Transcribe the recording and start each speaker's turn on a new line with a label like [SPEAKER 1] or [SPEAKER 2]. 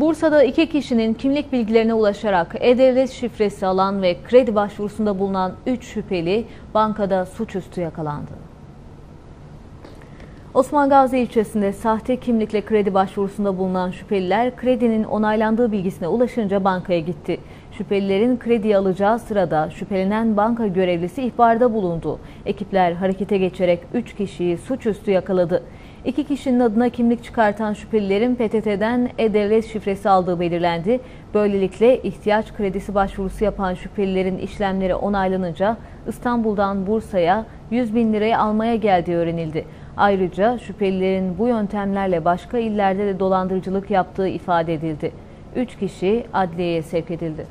[SPEAKER 1] Bursa'da iki kişinin kimlik bilgilerine ulaşarak e-devlet şifresi alan ve kredi başvurusunda bulunan 3 şüpheli bankada suçüstü yakalandı. Osman Gazi ilçesinde sahte kimlikle kredi başvurusunda bulunan şüpheliler kredinin onaylandığı bilgisine ulaşınca bankaya gitti. Şüphelilerin kredi alacağı sırada şüphelenen banka görevlisi ihbarda bulundu. Ekipler harekete geçerek 3 kişiyi suçüstü yakaladı. İki kişinin adına kimlik çıkartan şüphelilerin PTT'den e-devlet şifresi aldığı belirlendi. Böylelikle ihtiyaç kredisi başvurusu yapan şüphelilerin işlemleri onaylanınca İstanbul'dan Bursa'ya 100 bin lirayı almaya geldiği öğrenildi. Ayrıca şüphelilerin bu yöntemlerle başka illerde de dolandırıcılık yaptığı ifade edildi. 3 kişi adliyeye sevk edildi.